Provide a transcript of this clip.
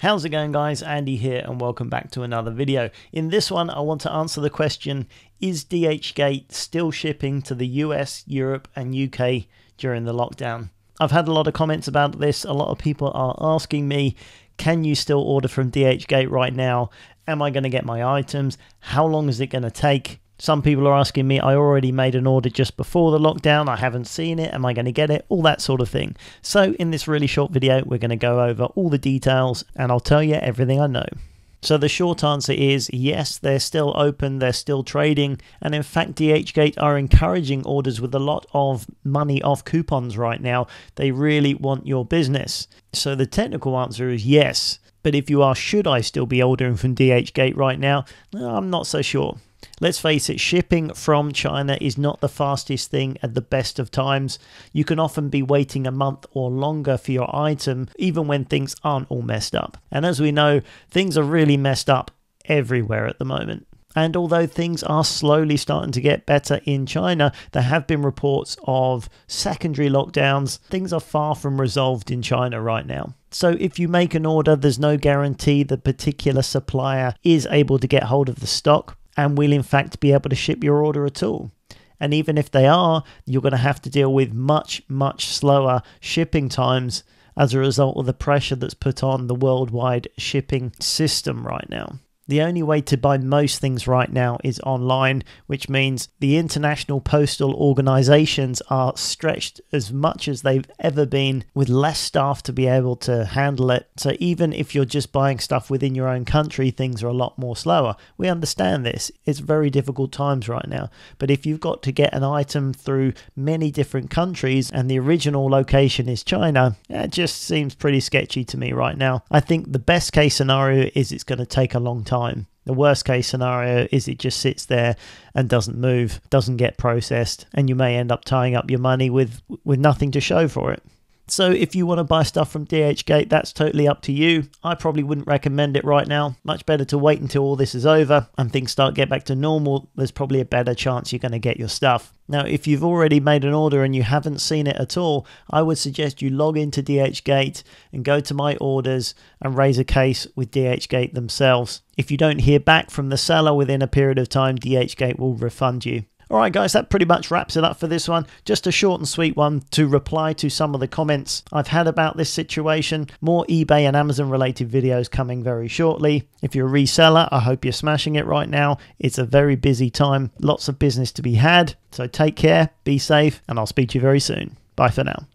How's it going guys? Andy here and welcome back to another video. In this one I want to answer the question, is DHgate still shipping to the US, Europe and UK during the lockdown? I've had a lot of comments about this. A lot of people are asking me, can you still order from DHgate right now? Am I going to get my items? How long is it going to take? Some people are asking me, I already made an order just before the lockdown, I haven't seen it, am I going to get it? All that sort of thing. So in this really short video, we're going to go over all the details and I'll tell you everything I know. So the short answer is yes, they're still open, they're still trading, and in fact DHgate are encouraging orders with a lot of money off coupons right now. They really want your business. So the technical answer is yes. But if you are, should I still be ordering from DHgate right now? I'm not so sure. Let's face it, shipping from China is not the fastest thing at the best of times. You can often be waiting a month or longer for your item, even when things aren't all messed up. And as we know, things are really messed up everywhere at the moment. And although things are slowly starting to get better in China, there have been reports of secondary lockdowns. Things are far from resolved in China right now. So if you make an order, there's no guarantee the particular supplier is able to get hold of the stock and will in fact be able to ship your order at all. And even if they are, you're going to have to deal with much, much slower shipping times as a result of the pressure that's put on the worldwide shipping system right now. The only way to buy most things right now is online, which means the international postal organizations are stretched as much as they've ever been with less staff to be able to handle it. So even if you're just buying stuff within your own country, things are a lot more slower. We understand this. It's very difficult times right now. But if you've got to get an item through many different countries and the original location is China, it just seems pretty sketchy to me right now. I think the best case scenario is it's going to take a long time time. The worst case scenario is it just sits there and doesn't move, doesn't get processed, and you may end up tying up your money with, with nothing to show for it. So if you want to buy stuff from DHgate, that's totally up to you. I probably wouldn't recommend it right now. Much better to wait until all this is over and things start get back to normal. There's probably a better chance you're going to get your stuff. Now, if you've already made an order and you haven't seen it at all, I would suggest you log into DHgate and go to my orders and raise a case with DHgate themselves. If you don't hear back from the seller within a period of time, DHgate will refund you. Alright guys, that pretty much wraps it up for this one. Just a short and sweet one to reply to some of the comments I've had about this situation. More eBay and Amazon related videos coming very shortly. If you're a reseller, I hope you're smashing it right now. It's a very busy time, lots of business to be had. So take care, be safe, and I'll speak to you very soon. Bye for now.